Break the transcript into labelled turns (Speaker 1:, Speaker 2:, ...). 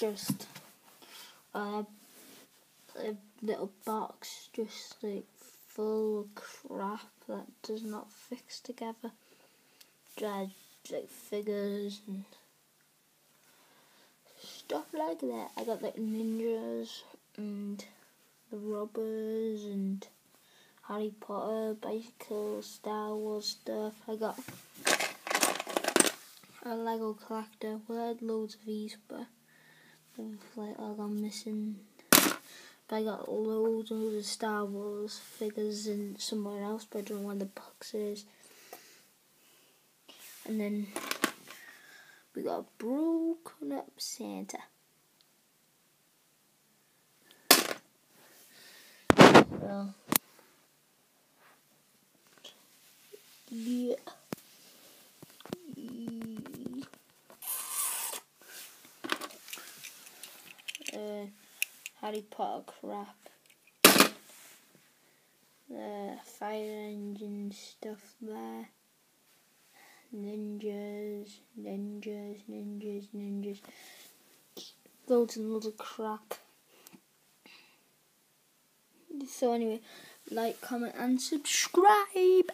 Speaker 1: just a, little box just like full of crap that does not fix together. Just like figures and stuff like that. I got like ninjas and the robbers and Harry Potter, bicycles, Star Wars stuff. I got a Lego collector. I had loads of these, but like I got missing. But I got loads and loads of Star Wars figures in somewhere else, but I don't know where the box is. And then we got broken up Santa. Well, Uh, Harry Potter crap. The fire engine stuff there. Ninjas, ninjas, ninjas, ninjas. Loads and loads of crap. So anyway, like, comment and subscribe.